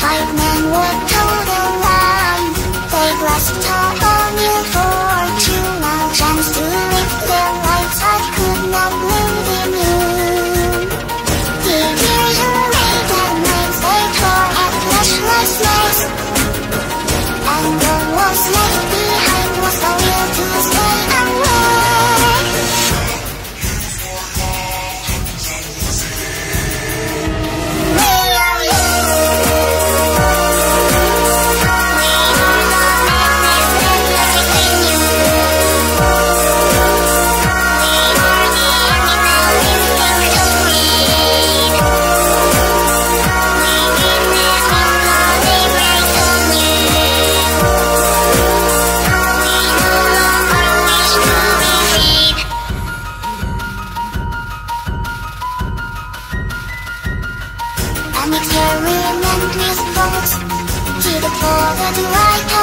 Hype men were total lies. They grasped her I'm experiment with thoughts To the border to write